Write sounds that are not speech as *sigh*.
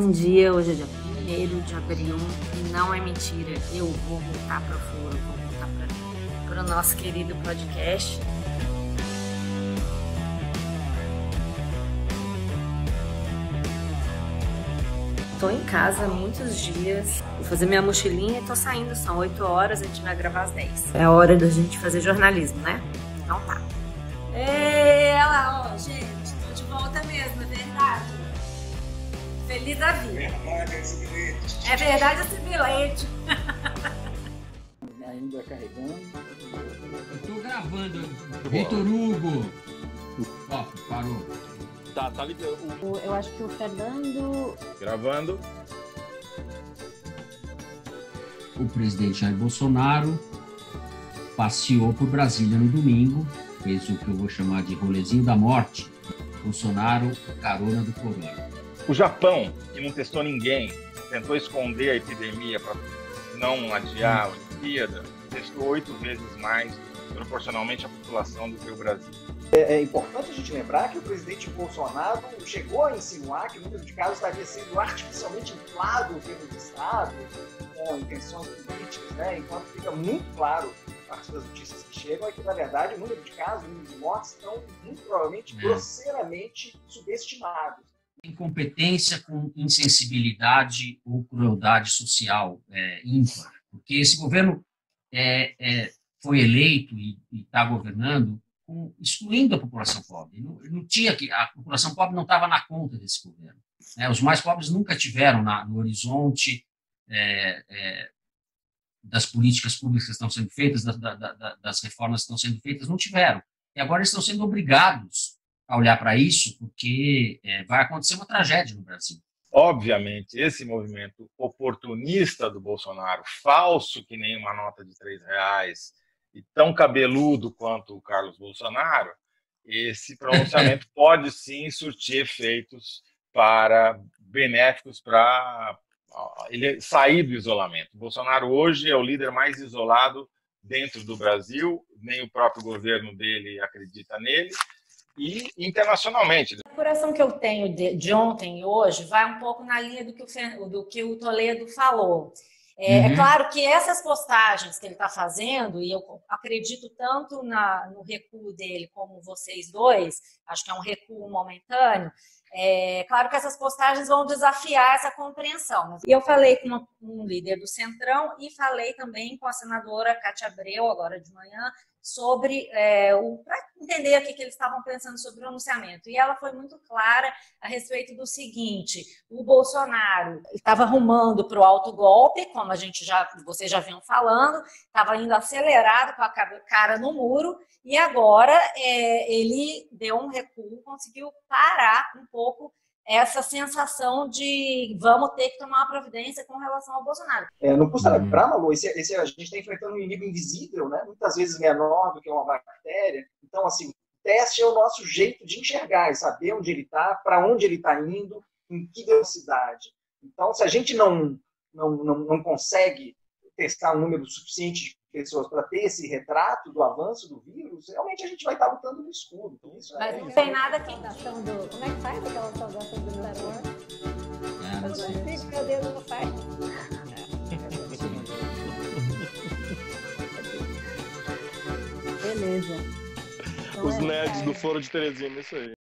Bom dia, hoje é dia 1 de abril e não é mentira, eu vou voltar para o Foro, vou voltar para o nosso querido podcast. Tô em casa muitos dias, vou fazer minha mochilinha e tô saindo, são 8 horas, a gente vai gravar às 10. É a hora da gente fazer jornalismo, né? Então tá. Ei, ela, ó, gente, tô de volta mesmo, é verdade. Feliz da vida. É verdade esse bilhete. Ainda carregando. Eu tô gravando. Vitor Hugo. Ó, parou. Tá, tá ligado. Eu acho que o Fernando. Gravando. O presidente Jair Bolsonaro passeou por Brasília no domingo, fez o que eu vou chamar de rolezinho da morte. Bolsonaro, carona do corona. O Japão, que não testou ninguém, tentou esconder a epidemia para não adiar a Olimpíada, testou oito vezes mais proporcionalmente à população do que o Brasil. É importante a gente lembrar que o presidente Bolsonaro chegou a insinuar que o número de casos estaria sendo artificialmente inflado pelos estados, com intenções políticas, né? enquanto fica muito claro, a partir das notícias que chegam, é que, na verdade, o número de casos, o número de mortes estão muito provavelmente É. grosseiramente subestimados. Incompetência com insensibilidade ou crueldade social é, ímpar. Porque esse governo é, é, foi eleito e está governando com- excluindo a população pobre. Não, não tinha que a população pobre não estava na conta desse governo. né? Os mais pobres nunca tiveram na- no horizonte é, é, das políticas públicas que estão sendo feitas, da- da- da- das reformas que estão sendo feitas, não tiveram. E agora estão sendo obrigados a olhar para isso, porque é, vai acontecer uma tragédia no Brasil. Obviamente, esse movimento oportunista do Bolsonaro, falso que nem uma nota de três reais, e tão cabeludo quanto o Carlos Bolsonaro, esse pronunciamento *laughs* pode sim surtir efeitos para benéficos para ele sair do isolamento. O Bolsonaro hoje é o líder mais isolado dentro do Brasil, nem o próprio governo dele acredita nele, e internacionalmente. A apuração que eu tenho de, de ontem e hoje vai um pouco na linha do que o, do que o Toledo falou. É, é Uhum. claro que essas postagens que ele está fazendo, e eu acredito tanto na- no recuo dele como vocês dois, acho que é um recuo momentâneo, é claro que essas postagens vão desafiar essa compreensão. né? E eu falei com um líder do Centrão e falei também com a senadora Cátia Abreu, agora de manhã, sobre é, o para entender o que, que eles estavam pensando sobre o pronunciamento. E ela foi muito clara a respeito do seguinte: o Bolsonaro estava arrumando para o alto golpe, como a gente já, vocês já vinham falando, estava indo acelerado com a cara no muro, e agora é, ele deu um recuo, conseguiu parar um pouco essa sensação de vamos ter que tomar uma providência com relação ao Bolsonaro. É, não custa Uhum. lembrar, Malu, esse, esse, a gente está enfrentando um inimigo invisível, né? muitas vezes menor do que uma bactéria. Então, assim, o teste é o nosso jeito de enxergar, é saber onde ele está, para onde ele está indo, em que velocidade. Então, se a gente não, não, não, não consegue testar um número suficiente de pessoas para ter esse retrato do avanço do vírus, realmente a gente vai estar lutando no escuro. Isso é- Mas não tem nada que do. Como é que faz aquela saudação do Star Wars? É, não sei. Meu Deus, não faz. *laughs* Beleza. Então Os é, nerds cara. do Foro de Teresina, isso aí.